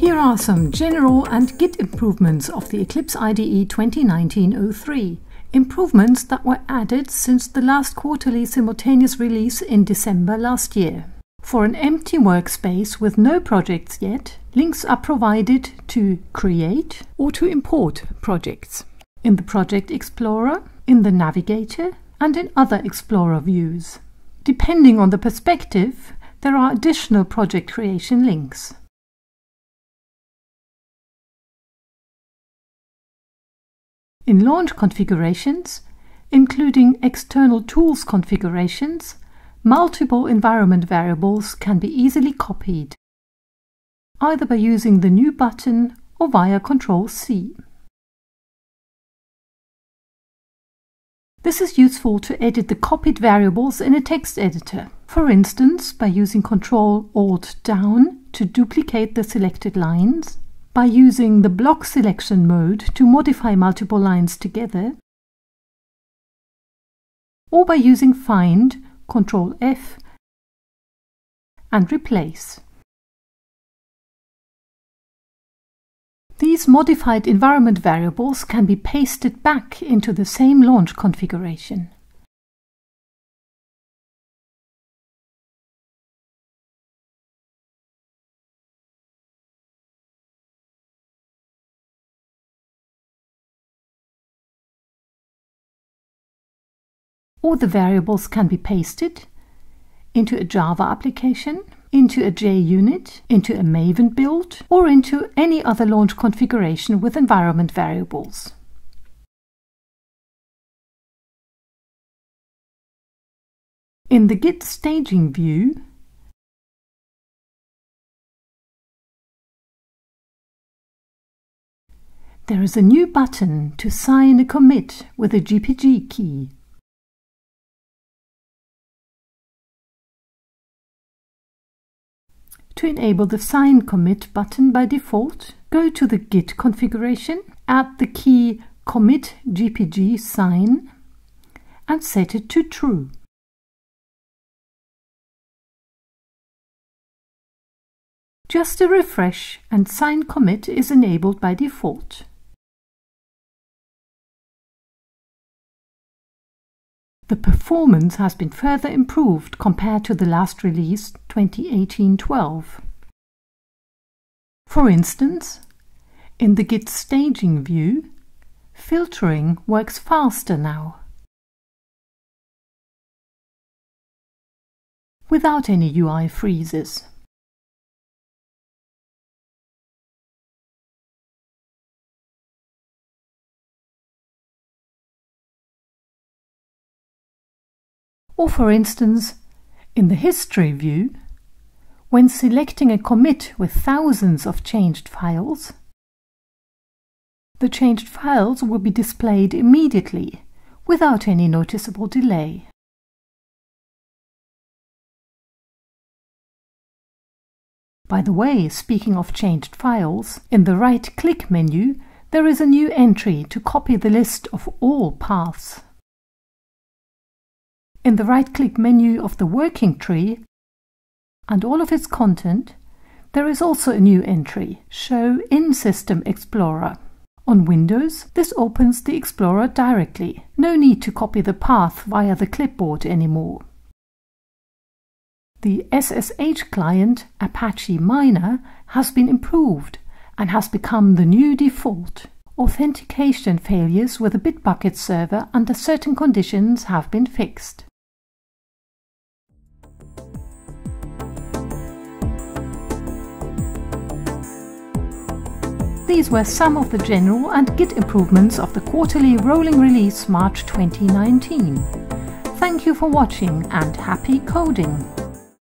Here are some general and Git improvements of the Eclipse IDE 2019-03. Improvements that were added since the last quarterly simultaneous release in December last year. For an empty workspace with no projects yet, links are provided to create or to import projects in the Project Explorer, in the Navigator, and in other Explorer views. Depending on the perspective, there are additional project creation links. In launch configurations, including external tools configurations, multiple environment variables can be easily copied, either by using the New button or via Ctrl-C. This is useful to edit the copied variables in a text editor, for instance by using Ctrl-Alt-Down to duplicate the selected lines, by using the block selection mode to modify multiple lines together, or by using Find, Ctrl-F, and Replace. These modified environment variables can be pasted back into the same launch configuration. Or the variables can be pasted into a Java application into a JUnit, into a Maven build, or into any other launch configuration with environment variables. In the Git staging view, there is a new button to sign a commit with a GPG key. To enable the Sign Commit button by default, go to the Git configuration, add the key commit gpg sign and set it to true. Just a refresh and sign commit is enabled by default. The performance has been further improved compared to the last release 2018-12. For instance, in the Git staging view, filtering works faster now. Without any UI freezes. Or for instance, in the history view, when selecting a commit with thousands of changed files, the changed files will be displayed immediately without any noticeable delay. By the way, speaking of changed files, in the right-click menu there is a new entry to copy the list of all paths. In the right-click menu of the working tree and all of its content, there is also a new entry, Show in System Explorer. On Windows, this opens the Explorer directly. No need to copy the path via the clipboard anymore. The SSH client Apache MINA has been improved and has become the new default. Authentication failures with a Bitbucket server under certain conditions have been fixed. These were some of the general and Git improvements of the quarterly rolling release March 2019. Thank you for watching and happy coding!